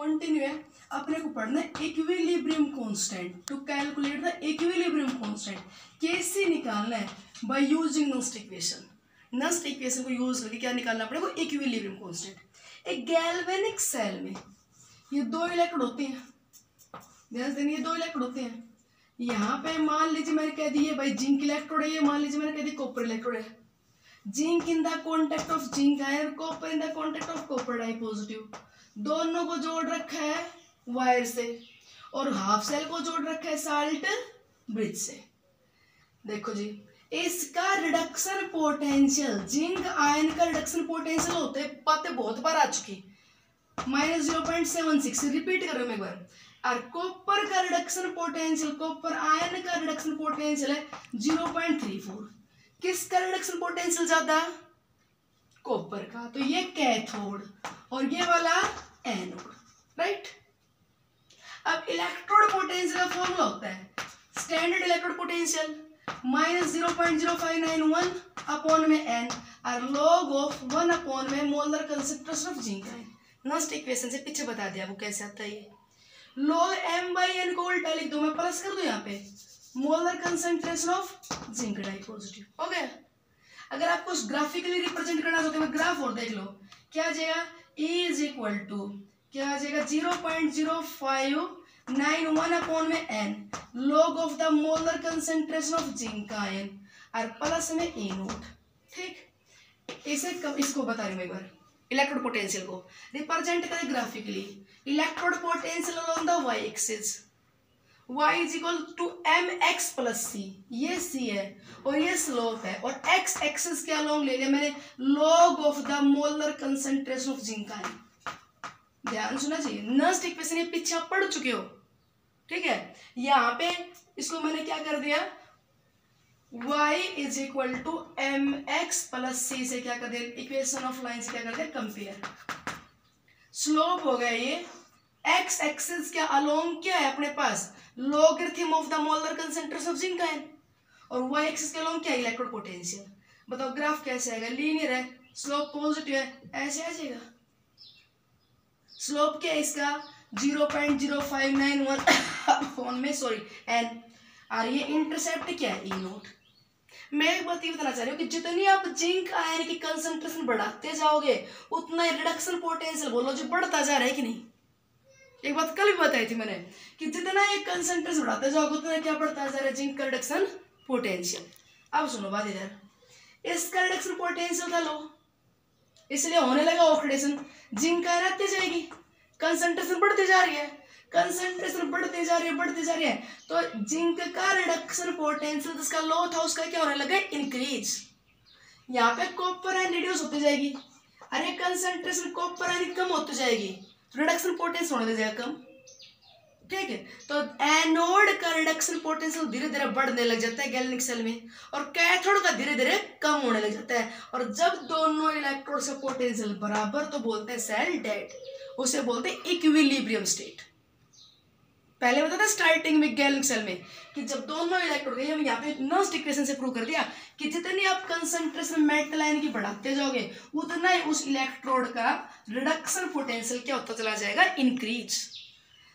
Continue है, अपने को पढ़ना है equilibrium constant to calculate the equilibrium constant कैसे निकालना है? By using Nernst equation Nernst equation को यूज़ करके क्या निकालना पड़ेगा? इक्विलिब्रियम कांस्टेंट एक गैल्वेनिक सेल में ये दो इलेक्ट्रोड होते हैं। ध्यान से ये दो इलेक्ट्रोड होते हैं। यहाँ पे मान लीजिए मैंने कह दी है भाई जिंक इलेक्ट्रोड है, ये मान लीजिए मैंने कह दी कॉपर इलेक्ट्रोड है। Zinc in the contact of zinc ion copper in the contact of copper di positive. दोनों को जोड़ रखा है वायर से और हाफ़ सेल को जोड़ रखा है साल्ट ब्रिज से। देखो जी, इसका रिडक्शन पोटेंशियल जिंक आयन का रिडक्शन पोटेंशियल होते बातें बहुत बार आ चुकी minus zero point seven six repeat कर हूँ एक बार और कॉपर का रिडक्शन पोटेंशियल कॉपर आयन का रिडक्शन पोटेंशियल है ज़ीरो पॉइंट थ्री फोर किसका रिडक्शन पोटेंशियल ज़्यादा? कॉपर का। तो ये कैथोड और ये वाला एनोड राइट अब इलेक्ट्रोड पोटेंशियल का फॉर्मूला होता है। Standard electrode potential minus zero point zero five nine one upon में एन और लॉग ऑफ़ वन अपॉन में molar concentration of zinc ion Nernst equation से पीछे बता दिया, वो कैसे आता है ये? log m बाई एन को उल्टा लिख दो, मैं प्लस कर दो यहाँ पे? Molar concentration of zinc di positive हो गया अगर आपको ग्राफिकली रिप्रेजेंट करना चाहते हो ग्राफ और देख लो। क्या आ जाएगा? E इज़ इक्वल टू क्या आ जाएगा? Zero point zero five nine one upon में N log of the molar concentration of zinc ion और प्लस में ए नोट ठीक? इसे कब इसको बता रही हूँ एक बार। इलेक्ट्रोड पोटेंशियल को। रिप्रेजेंट करें graphically electrode potential on the Y axis y is equal to M X plus C ये c है और ये स्लोप है और x एक्सिस के अलोंग ले लिया मैंने? Log of the molar concentration of zinc ion ध्यान सुना चाहिए। नस्ट इक्वेशन ये पीछे आप पढ़ चुके हो। ठीक है? यहाँ पे इसको मैंने क्या कर दिया? y is equal to M X plus C से क्या कर दिया? इक्वेशन ऑफ़ लाइन से क्या कर दिया? कंपेयर स्लोप हो गया ये। X एक्सिस के अलोंग क्या है अपने पास? Logarithm of the molar concentration of zinc ion और वाई एक्सिस के अलोंग क्या है? इलेक्ट्रोड पोटेंशियल बताओ ग्राफ कैसे आएगा? लीनियर है स्लोप पॉजिटिव है, ऐसे आ जाएगा. स्लोप क्या है इसका? Zero point zero five nine one upon में सॉरी एन और ये इंटरसेप्ट क्या है? ई नोट मैं एक बात ये बताना चाह रही हूँ कि जितनी आप जिंक आयन की कंसंट्रेशन बढ़ाते जाओगे, उतना रिडक्शन पोटेंशियल बोलो, जो बढ़ता जा रहा है कि नहीं? एक बात कल भी बताई थी मैंने कि जितना ये कंसंट्रेशन बढ़ाते जाओगे उतना क्या रहा है जिंक का रिडक्शन पोटेंशियल अब सुनो बात इधर। इसका रिडक्शन पोटेंशियल था लो। इसलिए होने लगा ऑक्सीडेशन जिंक आयन आती जाएगी? कंसंट्रेशन बढ़ती जा रही है। कंसंट्रेशन बढ़ती जा रही है, बढ़ती जा रही है। तो जिंक का रिडक्शन पोटेंशियल जिसका लो था, उसका क्या होने लगा? इंक्रीज यहाँ पे कॉपर आयन रिड्यूस होती जाएगी। अरे कंसेंट्रेशन कॉपर आयन कम होती जाएगी। रिडक्शन पोटेंशियल होने जाएगा कम। ठीक है? तो एनोड का रिडक्शन पोटेंशियल धीरे धीरे बढ़ने लग जाता है गैलेनिक सेल में, और कैथोड का धीरे धीरे कम होने लग जाता है। और जब दोनों इलेक्ट्रोड से पोटेंशियल बराबर तो बोलते हैं सेल डेड उसे बोलते हैं इक्विलिब्रियम स्टेट पहले बता था स्टार्टिंग में सेल में, कि जब दोनों इलेक्ट्रोड हम यहाँ पे नस्ट इक्वेशन से प्रूव कर दिया कि जितनी आप कंसंट्रेशन मेटल आयन की बढ़ाते जाओगे, उतना ही उस इलेक्ट्रोड का रिडक्शन पोटेंशियल क्या होता चला जाएगा? इंक्रीज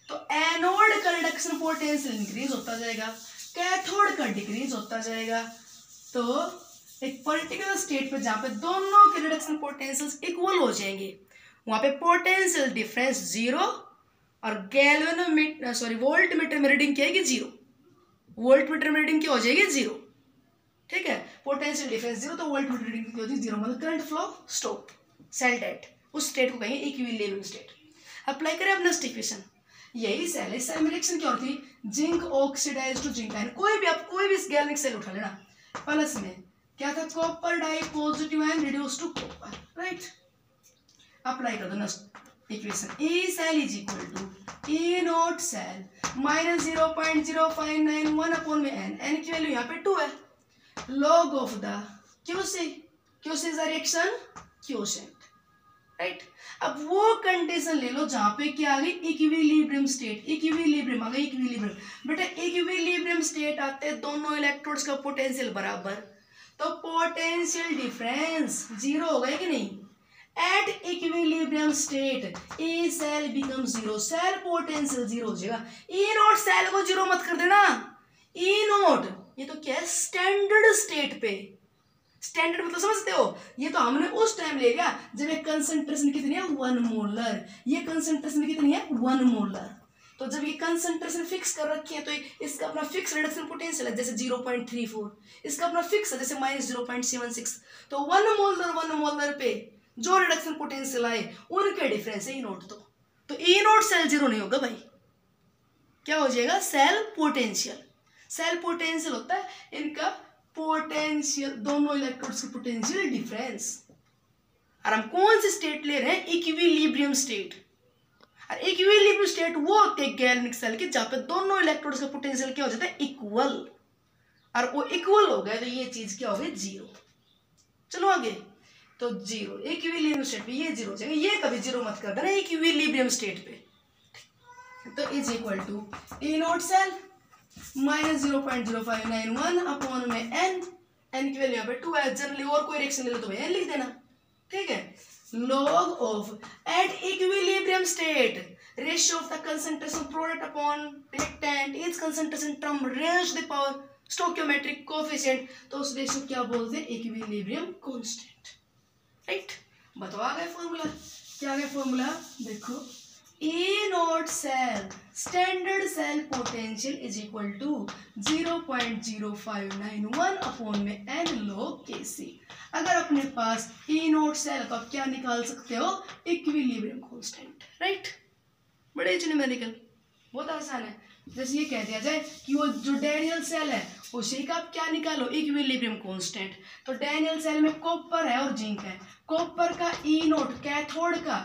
तो एनोड का रिडक्शन पोटेंशियल इंक्रीज होता जाएगा कैथोड का डिक्रीज होता जाएगा. तो एक पर्टिकुलर स्टेट पर जहाँ पे दोनों के रिडक्शन पोटेंशियल इक्वल हो जाएँगे, वहाँ पे पोटेंशियल डिफरेंस ज़ीरो और गैल्वेनोमीटर सॉरी वोल्ट मीटर में रीडिंग क्या है कि ज़ीरो वोल्ट मीटर में रीडिंग क्या हो जाएगी? ज़ीरो ठीक है? पोटेंशियल डिफरेंस ज़ीरो तो वोल्ट मीटर रीडिंग क्या होती है? ज़ीरो मतलब current flow stop cell date उस स्टेट को कहेंगे इक्विलिब्रियम स्टेट अप्लाई करें अपना इक्वेशन यही सेल है। सेल में रिएक्शन क्या होती है? Zinc oxidise to zinc ion कोई भी आप कोई भी गैल्वेनिक सेल उठा लेना। प्लस में, क्या था? Copper di positive ion reduce to copper right apply कर दो equation. A cell is equal to A naught cell minus zero point zero five nine one upon में n. N की value यहाँ पे टू है. Log of the Q से Q से is reaction quotient right अब वो कंडीशन ले लो जहाँ पे क्या आ गई? इक्विलिब्रियम स्टेट इक्विलिब्रियम आ गई इक्विलिब्रियम बेटा इक्विलिब्रियम स्टेट आते हैं, दोनों इलेक्ट्रोड्स का पोटेंशियल बराबर. तो पोटेंशियल डिफरेंस ज़ीरो हो गए कि नहीं? At equilibrium state E cell become zero cell potential zero हो जाएगा। ई नोट सेल को ज़ीरो मत कर देना। ई नोट ये तो क्या है? स्टैंडर्ड स्टेट पे। स्टैंडर्ड मतलब समझते हो? ये तो हमने उस टाइम ले लिया जब ये कंसंट्रेशन कितनी है? वन मोलर ये कंसंट्रेशन कितनी है? वन मोलर तो जब ये कंसंट्रेशन फिक्स कर रखी है तो इसका अपना फिक्स रिडक्शन पोटेंशियल है, जैसे ज़ीरो पॉइंट थ्री फोर इसका अपना फिक्स है, जैसे minus zero point seven six तो वन मोलर वन मोलर पे जो रिडक्शन पोटेंशियल आए उनके डिफरेंस है ई नोट तो। तो ई नोट सेल ज़ीरो नहीं होगा भाई। क्या हो जाएगा? सेल पोटेंशियल सेल पोटेंशियल होता है, इनका पोटेंशियल दोनों इलेक्ट्रोड्स की पोटेंशियल डिफरेंस और हम कौन सी स्टेट ले रहे हैं? इक्विलिब्रियम स्टेट और इक्विलिब्रियम स्टेट वो होते हैं गैल्वेनिक सेल के, जहाँ पे दोनों इलेक्ट्रोड्स का पोटेंशियल क्या हो जाता है? इक्वल और वो इक्वल हो गया तो ये चीज़ क्या हो गई? ज़ीरो चलो आगे। तो ज़ीरो इक्विलिब्रियम स्टेट पे, ये ज़ीरो हो जाएगा। ये कभी ज़ीरो मत कर देना इक्विलिब्रियम स्टेट पे। तो is equal to E naught cell minus zero point zero five nine one upon में एन एन की वैल्यू यहाँ पे टू है। जनरली और कोई रिएक्शन ले लो तो एन लिख देना। ठीक है? Log of at equilibrium state, ratio of the concentration product upon reactant is concentration term raised to the power stoichiometric तो उस रेशियो क्या बोलते हैं? इक्विलिब्रियम कांस्टेंट राइट बताओ आ गया फॉर्मूला क्या आ गया फॉर्मूला देखो. E naught cell standard cell potential is equal to zero point zero five nine one upon में एन लॉग के सी अगर अपने पास ए नोट सेल तो आप क्या निकाल सकते हो? इक्विलिब्रियम कांस्टेंट राइट बड़े न्यूमेरिकल बहुत आसान है. जैसे ये कह दिया जाए कि वो जो डेनियल सेल है, उसी का आप क्या निकालो? इक्विलिब्रियम कांस्टेंट तो डेनियल सेल में कॉपर है और जिंक है. कॉपर का ई नोट, कैथोड का।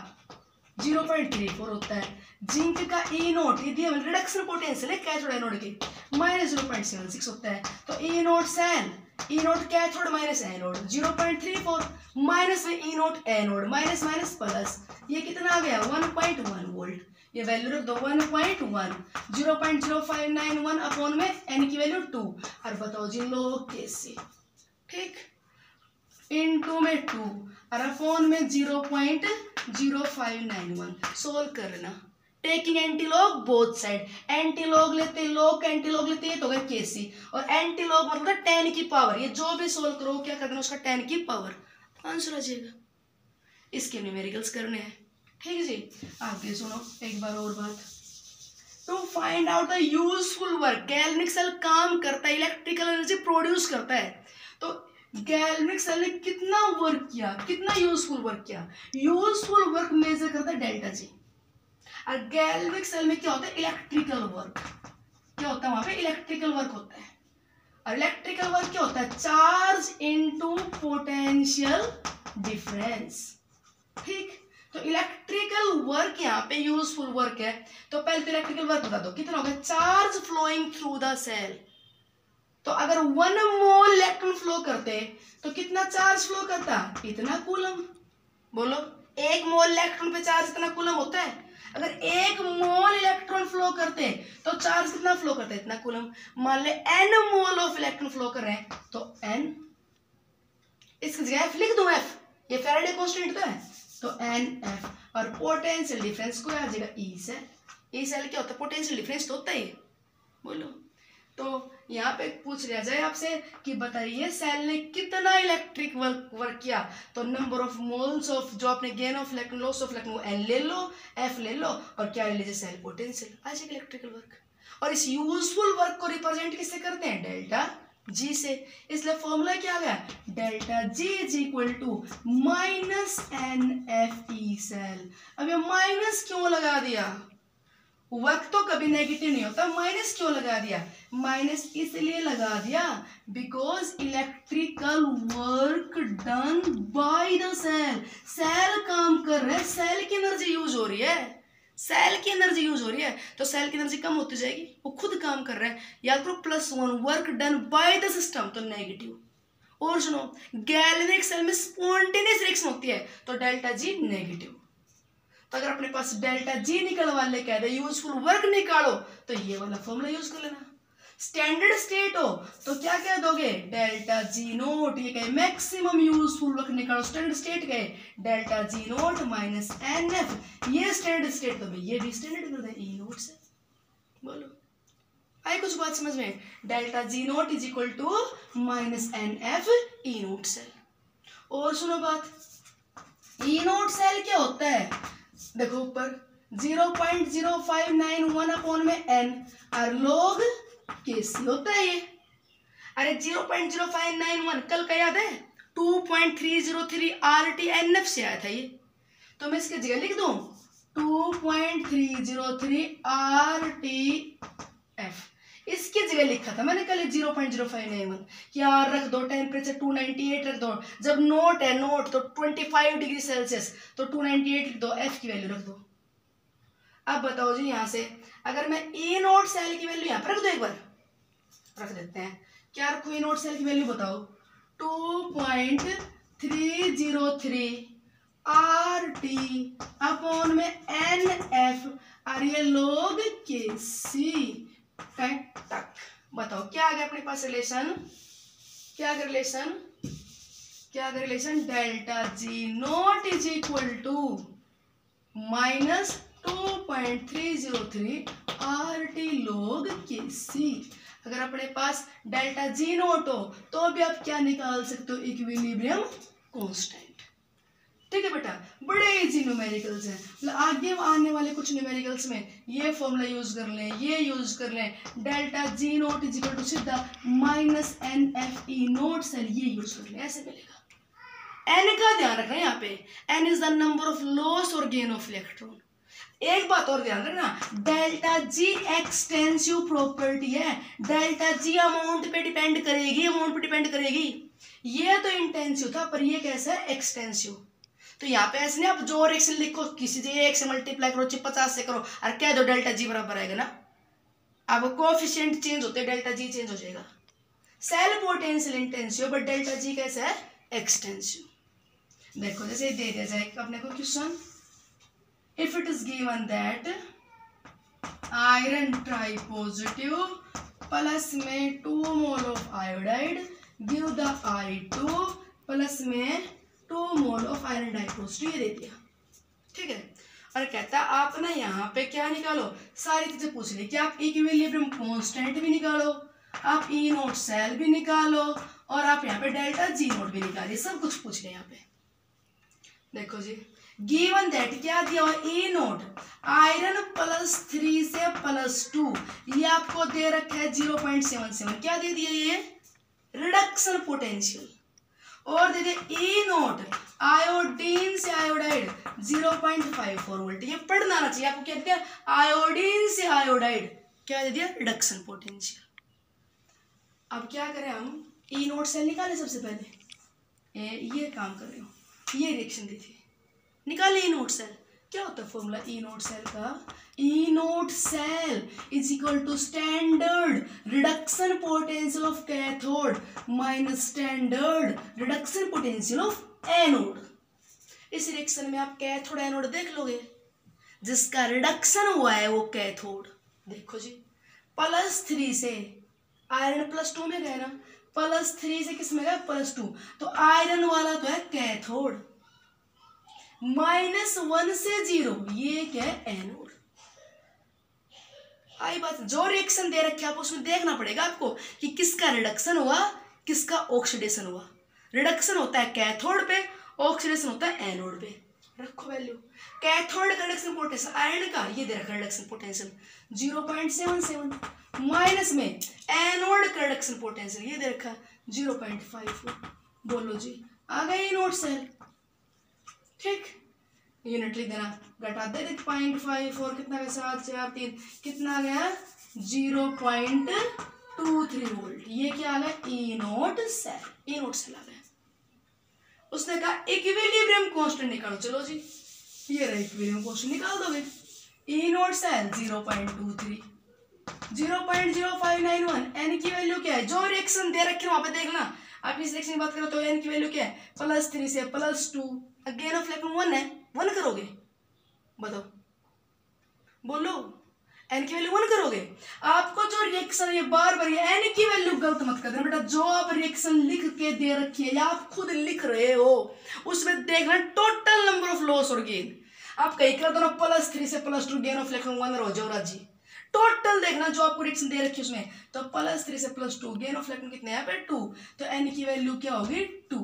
ज़ीरो पॉइंट थ्री फोर होता है। जिंक का ई नोट, ये दिया रिडक्शन पोटेंशियल है कैथोड एनोड की। Minus zero point seven six होता है। तो E nought cell E nought cathode minus anode zero point three four minus में E nought anode minus minus plus. ये कितना आ गया? One point one volt. ये वैल्यू रख दो, one point one. Zero point zero five nine one upon में N की वैल्यू टू। और बताओ जी लोग कैसे। ठीक? इन टू में टू। अपॉन में zero point zero five nine one. Solve करना। Taking antilog both side antilog लेते लॉग एंटीलॉग लेते हैं तो गए केसी और एंटीलॉग मतलब टेन की पावर ये जो भी सोल्व करो क्या करना उसका टेन की पावर आंसर आ जाएगा। इसके न्यूमेरिकल्स करने हैं। ठीक है जी? आगे सुनो, एक बार और बात। To find out the useful work galvanic cell काम करता है इलेक्ट्रिकल एनर्जी प्रोड्यूस करता है। तो गैल्वेनिक सेल ने कितना वर्क किया, कितना यूजफुल वर्क किया। यूजफुल वर्क मेजर करता है डेल्टा जी और गैल्वेनिक सेल में क्या होता है? इलेक्ट्रिकल वर्क क्या होता है वहाँ पे? इलेक्ट्रिकल वर्क होता है। और इलेक्ट्रिकल वर्क क्या होता है? चार्ज इनटू पोटेंशियल डिफरेंस ठीक? तो इलेक्ट्रिकल वर्क यहाँ पे यूजफुल वर्क है। तो पहले तो इलेक्ट्रिकल वर्क बता दो। कितना होगा charge flowing through the cell तो अगर वन मोल इलेक्ट्रॉन फ्लो करते तो कितना चार्ज फ्लो करता? इतना कूलम। बोलो, एक मोल इलेक्ट्रॉन पे चार्ज इतना कूलम होता है? अगर एक मोल इलेक्ट्रॉन फ्लो करते तो चार्ज कितना फ्लो करता है? इतना कूलम। मान ले N mole of electron flow कर रहे हैं तो एन इसकी जगह एफ़ लिख दो एफ़ ये फेराडे कांस्टेंट तो है। तो एन एफ़ और पोटेंशियल डिफरेंस को आ जाएगा ई सेल ई सेल क्या होता है? पोटेंशियल डिफरेंस तो होता ही है। बोलो। तो यहाँ पे पूछ लिया जाए आपसे कि बताइए सेल ने कितना इलेक्ट्रिक वर्क वर्क किया? तो नंबर ऑफ़ मोल्स ऑफ़ जो आपने gain of electron loss of electron N ले लो एफ़ ले लो, और क्या ले लीजिए सेल पोटेंशियल आ जाएगा इलेक्ट्रिकल वर्क और इस यूजफुल वर्क को रिप्रेजेंट किससे करते हैं? डेल्टा जी से. इसलिए फॉर्मूला क्या आ गया? Delta G is equal to minus N F E cell अब ये माइनस क्यों लगा दिया? वर्क तो कभी नेगेटिव नहीं होता माइनस क्यों लगा दिया? माइनस इसलिए लगा दिया because electrical work done by the cell cell काम कर रहे सेल की एनर्जी यूज़ हो रही है। सेल की एनर्जी यूज़ हो रही है तो सेल की एनर्जी कम होती जाएगी, वो खुद काम कर रहे हैं। या तो plus one work done by the system तो नेगेटिव और सुनो गैलेनिक सेल में स्पॉन्टेनियस रिएक्शन होती है तो डेल्टा जी नेगेटिव तो अगर अपने पास डेल्टा जी निकलवा ले कह दे यूजफुल वर्क निकालो तो ये वाला फॉर्मूला यूज़ कर लेना। स्टैंडर्ड स्टेट हो तो क्या कह दोगे? डेल्टा जी नोट ये कहे मैक्सिमम यूजफुल वर्क निकालो स्टैंडर्ड स्टेट कहे, delta G naught minus N F ये स्टैंडर्ड स्टेट तो ये भी स्टैंडर्ड कर दे ई नोट से। बोलो। आई कुछ बात समझ में? Delta G naught is equal to minus N F E naught cell और सुनो बात ई नोट सेल क्या होता है? देखो ऊपर zero point zero five nine one upon में एन और लोग केसी होता है ये? अरे zero point zero five nine one कल का याद है? Two point three zero three R T N F से आया था ये। तो मैं इसके जगह लिख दू? Two point three zero three R T F इसकी जगह लिखा था, मैंने कल zero point zero five nine one क्या रख दो टेम्परेचर टू नाइनटी एट रख दो, जब नोट है नोट तो ट्वेंटी फाइव डिग्री सेल्सियस तो टू नाइनटी एट लिख दो एफ़ की वैल्यू रख दो। अब बताओ जी यहाँ से, अगर मैं ई नोट सेल की वैल्यू यहाँ पर रख दो एक बार? रख देते हैं। क्या रखो ई नोट सेल की वैल्यू बताओ? Two point three zero three R T upon में एन एफ़ आर ये लोग के सी तक। बताओ, क्या आ गया अपने पास रिलेशन क्या गया रिलेशन क्या गया relation delta G naught is equal to minus two point three zero three R T log K C अगर अपने पास डेल्टा जी नोट हो तो भी आप क्या निकाल सकते हो? इक्विलिब्रियम है बेटा, बड़े इजी न्यूमेरिकल्स हैं। मतलब आगे आने वाले कुछ न्यूमेरिकल्स में ये फॉर्मूला यूज़ कर लें, ये यूज़ कर लें। Delta G naught is equal to सीधा minus N F E naught cell ये यूज़ कर लें, ऐसे मिलेगा। एन का ध्यान रखना यहाँ पे। N is the number of loss और गेन ऑफ़ इलेक्ट्रॉन एक बात और ध्यान रखना डेल्टा जी एक्सटेंसिव प्रॉपर्टी है। डेल्टा जी अमाउंट पे डिपेंड करेगी अमाउंट पे डिपेंड करेगी। ये तो इंटेंसिव था, पर ये कैसा है? एक्सटेंसिव तो यहाँ पे ऐसे नहीं, आप जो और एक से लिखो, किसी से एक से मल्टीप्लाई करो चाहे पचास से करो, और कह दो डेल्टा जी बराबर आएगा ना। अब कोफिशियंट चेंज होते डेल्टा जी चेंज हो जाएगा। Cell potential intensive but delta G कैसा है एक्सटेंसिव देखो, जैसे दे दिया जाए अपने को question. If it is given that iron tri positive plus में two mole of iodide give the I two plus में two mole of iron dipositive ये दे दिया। ठीक है? और कहता है, आप ना यहाँ पे क्या निकालो? सारी चीज़ें पूछ ली कि आप इक्विलिब्रियम कांस्टेंट भी निकालो, आप ई नोट सेल भी निकालो, और आप यहाँ पे डेल्टा जी नोट भी निकालिए। सब कुछ पूछ ले यहाँ पे। देखो जी गिवन दैट क्या दिया हुआ E naught iron plus three से प्लस टू ये आपको दे रखा है ज़ीरो पॉइंट सेवन सेवन क्या दे दिया ये? रिडक्शन पोटेंशियल और दे दे ई नोट आयोडीन से आयोडाइड 0.54 वोल्ट ये पढ़ना आना चाहिए आपको क्या दिया? आयोडीन से आयोडाइड क्या दे दिया? रिडक्शन पोटेंशियल अब क्या करें हम? ई नोट सेल निकाले सबसे पहले। ए, ये काम कर रहे हो। ये रिएक्शन दी थी निकाले ई नोट सेल क्या होता है फॉर्मूला ई नोट सेल का? E naught cell is equal to standard reduction potential of cathode minus standard reduction potential of anode इस रिएक्शन में आप कैथोड एनोड देख लोगे? जिसका रिडक्शन हुआ है वो कैथोड देखो जी प्लस थ्री से आयरन प्लस टू में गए ना? प्लस थ्री से किसमें गए? प्लस टू तो आयरन वाला तो है कैथोड माइनस वन से ज़ीरो। ये क्या है? एनोड आई बात, जो रिएक्शन दे रखे आप, उसमें देखना पड़ेगा आपको कि किसका रिडक्शन हुआ, किसका ऑक्सीडेशन हुआ। रिडक्शन होता है कैथोड पे ऑक्सीडेशन होता है एनोड पे। रखो वैल्यू कैथोड का रिडक्शन पोटेंशियल आयरन का, ये दे रखा reduction potential zero point seven seven minus में एनोड का रिडक्शन पोटेंशियल ये दे रखा ज़ीरो पॉइंट फाइव बोलो जी, आ गए नोट सेल ठीक। यूनिट लिख देना। घटा दे दे पॉइंट फाइव फोर कितना गया सात चार तीन। कितना गया? Zero point two three volt ये क्या आ गया? E naught cell E naught cell आ गया। उसने कहा इक्विलिब्रियम कांस्टेंट निकालो। चलो जी, ये रहा इक्विलिब्रियम कांस्टेंट निकाल दोगे? E naught cell zero point two three zero point zero five nine one n की वैल्यू क्या है? जो रिएक्शन दे रखे वहाँ पे देखना आप इस रिएक्शन की बात करो तो एन की वैल्यू क्या है? प्लस थ्री से plus two again of electron one है, वन करोगे? बताओ। बोलो एन की वैल्यू वन करोगे? आपको जो रिएक्शन ये बार बार, ये एन की वैल्यू गलत मत कर देना बेटा। जो आप रिएक्शन लिख के दे रखी है, या आप खुद लिख रहे हो, उसमें देखना टोटल नंबर ऑफ़ लॉस और गेन आप कहीं कर दो प्लस थ्री से plus two gain of electron one हो जाओ राज़ी। टोटल देखना जो आपको रिएक्शन दे रखी है उसमें। तो प्लस थ्री से plus two gain of electron कितने टू तो एन की वैल्यू क्या होगी? टू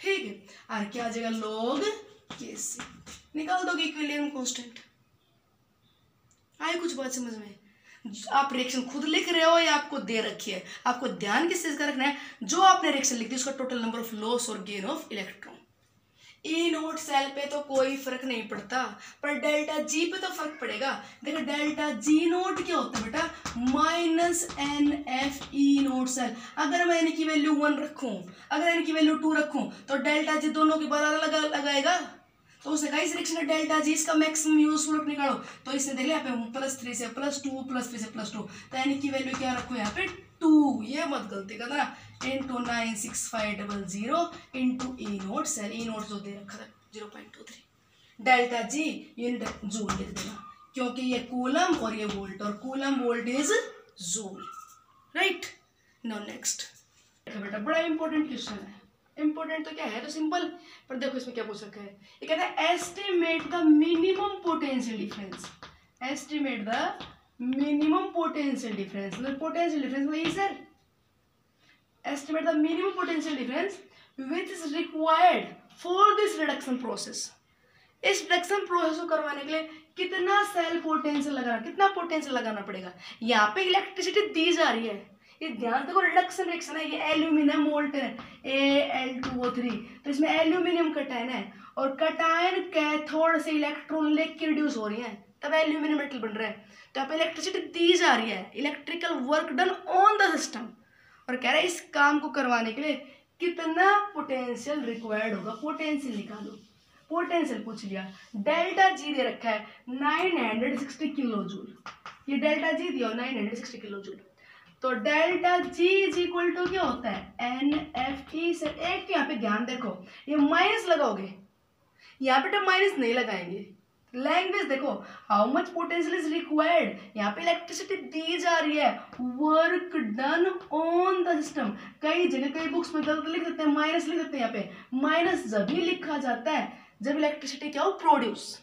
ठीक है। और क्या आ जाएगा लोग के निकाल दोगे इक्विलियम कांस्टेंट आए कुछ बात समझ में? आप रिएक्शन खुद लिख रहे हो या आपको दे रखी है? आपको ध्यान किस चीज़ का रखना है? जो आपने रिएक्शन लिख दी उसका टोटल नंबर ऑफ़ लॉस और gain of electron E naught cell पे तो कोई फ़र्क नहीं पड़ता, पर डेल्टा जी पे तो फ़र्क पड़ेगा। देखो डेल्टा जी नोट क्या होता है बेटा? Minus n F E naught cell अगर मैं इनकी वैल्यू वन रखूँ, अगर इनकी वैल्यू टू रखूँ तो डेल्टा जी दोनों के बराबर लगा लगाएगा तो उसने कहा में डेल्टा जी, इसका मैक्सिमम यूजफुल निकालो तो इसने देख लिया प्लस थ्री से प्लस टू प्लस थ्री से प्लस टू तो यानी की वैल्यू क्या रखो यहाँ पे? टू ये मत गलती करना। Into nine six five double zero into E naught cell E naught जो दे रखा था zero point two three delta G unit joule लिख देना। क्योंकि ये कूलम और ये वोल्ट, और coulomb volt is joule right no next बेटा, बड़ा इंपॉर्टेंट क्वेश्चन है। इंपॉर्टेंट तो क्या है? तो सिंपल पर देखो इसमें क्या पूछ रखा है। ये कहता है estimate the minimum potential difference estimate the minimum potential difference मतलब पोटेंशियल डिफरेंस वही sir estimate the minimum potential difference which is required for this reduction process. इस रिडक्शन प्रोसेस को करवाने के लिए कितना सेल पोटेंशियल लगाना, कितना पोटेंशियल लगाना पड़ेगा? यहाँ पे इलेक्ट्रिसिटी दी जा रही है। ये ध्यान देखो, रिडक्शन रिएक्शन है, ये एल्यूमिनियम मोल्टन है, A, L, two, O, three. तो इसमें एल्यूमिनियम कटायन है, और कटायन कैथोड से इलेक्ट्रॉन लेके रिड्यूस हो रही है, तब एल्यूमिनियम मेटल बन रहा है। तो यहाँ पे इलेक्ट्रिसिटी दी जा रही है electrical work done on the system और कह रहा है, इस काम को करवाने के लिए कितना पोटेंशियल रिक्वायर्ड होगा? पोटेंशियल निकालो। पोटेंशियल पूछ लिया। डेल्टा जी दे रखा है 960 किलो जूल ये डेल्टा जी दिया 960 किलो जूल तो delta G is equal to क्या होता है? एन एफ़ ई से एक यहाँ पे ध्यान देखो। ये माइनस लगाओगे। यहाँ पे तो माइनस नहीं लगाएँगे। लैंग्वेज देखो how much potential is required यहाँ पे इलेक्ट्रिसिटी दी जा रही है। Work done on the system कई जगह कई बुक्स में गलत लिख देते हैं माइनस लिख देते हैं यहाँ पे। माइनस जब ही लिखा जाता है, जब इलेक्ट्रिसिटी क्या हो? प्रोड्यूस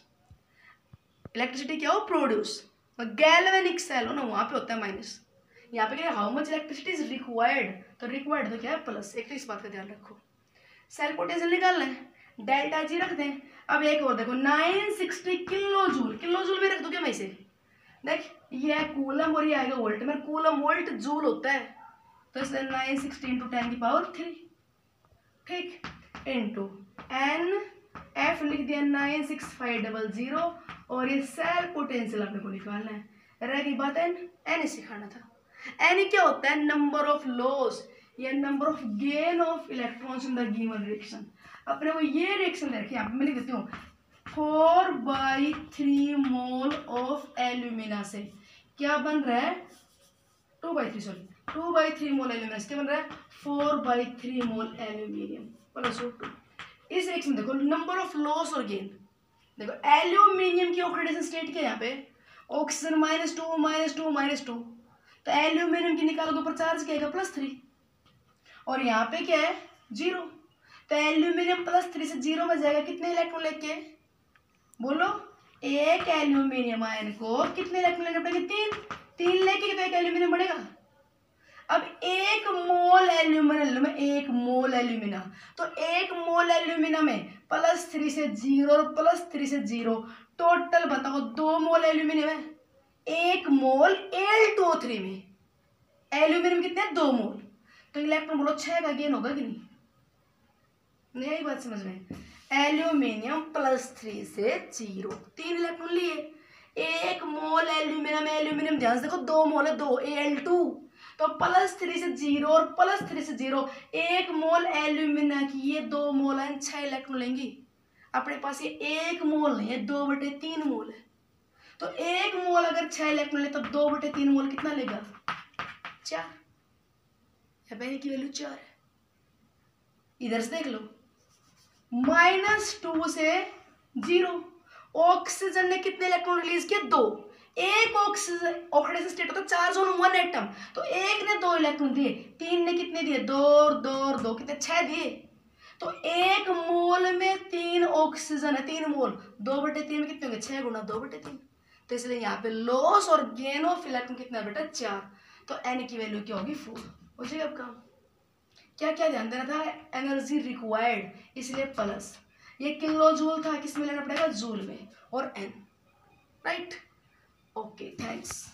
इलेक्ट्रिसिटी क्या हो? प्रोड्यूस गैल्वेनिक सेल हो ना, वहाँ पे होता है माइनस यहाँ पे क्या how much electricity is required तो रिक्वायर्ड तो क्या है? प्लस एक तो इस बात का ध्यान रखो। सेल पोटेंशियल निकालना है डेल्टा जी रख दें। अब एक और देखो 960 किलो जूल किलो जूल में रख दो क्या मैं इसे? देख, ये कूलम और ये आएगा वोल्ट। में कूलम वोल्ट जूल होता है। तो इसलिए नाइन सिक्सटी इंटू टेन की पावर थ्री ठीक? इंटू एन एफ़ लिख दिया nine six five double zero और ये सेल पोटेंशियल अपने को निकालना है। रह गई बात एन एन सिखाना था। एन क्या होता है? नंबर ऑफ़ लॉस या number of gain of electrons in the given reaction अपने को ये रिएक्शन दे रखी है मैं लिख देती हूँ। Four by three mole of alumina से। क्या बन रहा है? Two by three sorry two by three mole alumina से क्या बन रहा है? Four by three mole aluminium plus इस रिएक्शन देखो नंबर ऑफ़ लॉस और गेन देखो एल्यूमिनियम की ऑक्सीडेशन स्टेट क्या है यहाँ पे? Oxygen minus two minus two minus two तो एल्यूमिनियम की निकालोगे ऊपर चार्ज क्या आएगा प्लस थ्री और यहाँ पे क्या है? ज़ीरो तो एल्यूमिनियम प्लस थ्री से ज़ीरो में जाएगा, कितने इलेक्ट्रॉन लेके? बोलो। एक एल्यूमिनियम आयन को कितने इलेक्ट्रॉन लेने पड़ेंगे? तीन। तीन लेके तो एक एल्यूमिनियम बढ़ेगा अब एक मोल एल्यूमिनियम में एक मोल एल्यूमिना तो एक मोल एल्यूमिना में प्लस थ्री से ज़ीरो और प्लस थ्री से ज़ीरो टोटल बताओ, दो मोल एल्यूमिनियम है। एक मोल एल टू थ्री में। एल्यूमिनियम कितने? दो मोल। तो इलेक्ट्रॉन बोलो छह का गेन होगा कि नहीं? यही बात समझ में एल्यूमिनियम प्लस थ्री से ज़ीरो तीन इलेक्ट्रॉन लिए। एक मोल एल्यूमिनियम एल्यूमिनियम ध्यान से देखो, दो मोल है, दो। एल टू तो प्लस थ्री से ज़ीरो और प्लस थ्री से ज़ीरो एक मोल एल्यूमिनियम की ये दो मोल है, छह इलेक्ट्रॉन लेंगी। अपने पास ये एक मोल नहीं है, दो बटे तीन मोल है। तो एक मोल अगर छह इलेक्ट्रॉन ले तो दो बटे तीन मोल कितना लेगा? चार। की वैल्यू चार है। इधर से देख लो। माइनस टू से ज़ीरो ऑक्सीजन ने कितने इलेक्ट्रॉन रिलीज़ किए दो। एक ऑक्सीजन ऑक्सीडेशन स्टेट होता है चार्ज ऑन वन एटम तो एक ने दो इलेक्ट्रॉन दिए। तीन ने कितने दिए? दो और दो और दो। कितने? छह दिए। तो एक मोल में तीन ऑक्सीजन है, तीन मोल। दो बटे तीन में कितने होंगे? छह गुना दो बटे तीन। तो इसलिए यहाँ पे लॉस और गेन ऑफ़ इलेक्ट्रॉन कितना बेटा? चार। तो एन की वैल्यू क्या होगी? फोर हो जाएगा आपका। क्या क्या ध्यान देना था? एनर्जी रिक्वायर्ड इसलिए प्लस ये किलो जूल था किसमें लेना पड़ेगा? जूल में। और एन राइट ओके थैंक्स